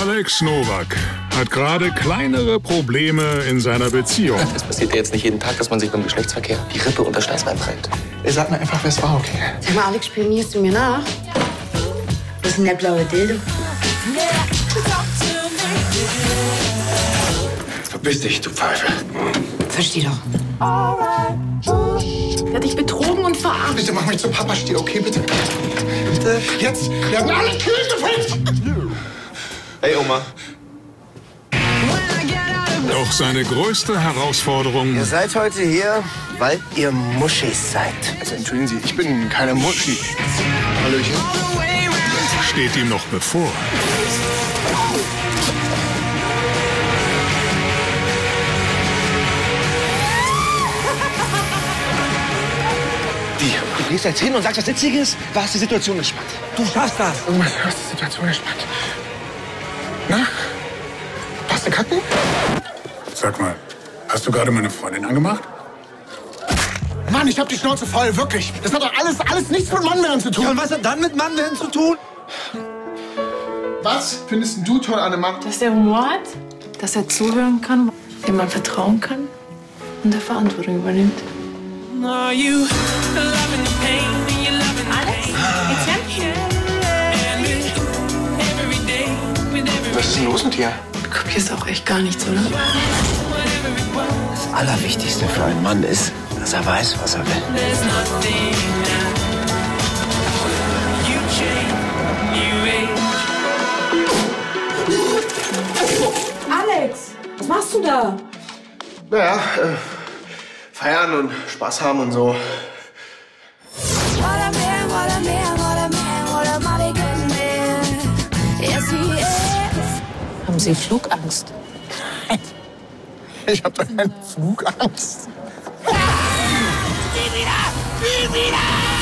Alex Nowak hat gerade kleinere Probleme in seiner Beziehung. Es passiert ja jetzt nicht jeden Tag, dass man sich beim Geschlechtsverkehr die Rippe das Steißbein prellt. Sag mir einfach, wer es war, okay? Sag mal, Alex, spionierst du mir nach? Was ist denn der blaue Dildo? Verpiss dich, du Pfeife. Versteh doch. Verarscht. Bitte mach mich zu Papa Stier, okay? Bitte. Bitte. Jetzt werden alle Kühe gefällt. Hey Oma. Doch seine größte Herausforderung Ihr seid heute hier, weil ihr Muschis seid. Also entschuldigen Sie, ich bin keine Muschi. Hallöchen. steht ihm noch bevor. Gehst jetzt hin und sagst was Witziges? War die Situation entspannt? Du schaffst das. Irgendwas ist die Situation entspannt. Na? Passt du kacken? Sag mal, hast du gerade meine Freundin angemacht? Mann, ich hab die Schnauze voll, wirklich. Das hat doch alles, alles nichts mit Mannwerden zu tun. und was hat dann mit Mannwerden zu tun? Was findest du toll an einem Mann? Dass der Humor hat, dass er zuhören kann, dem man vertrauen kann und der Verantwortung übernimmt. Alex, Etienne? Was ist denn los mit dir? Du kapierst auch echt gar nichts, oder? Das Allerwichtigste für einen Mann ist, dass er weiß, was er will. Alex, was machst du da? Naja, äh, feiern und Spaß haben und so. Sie Flugangst? Ich hab doch keine Flugangst. Nie wieder! Nie wieder!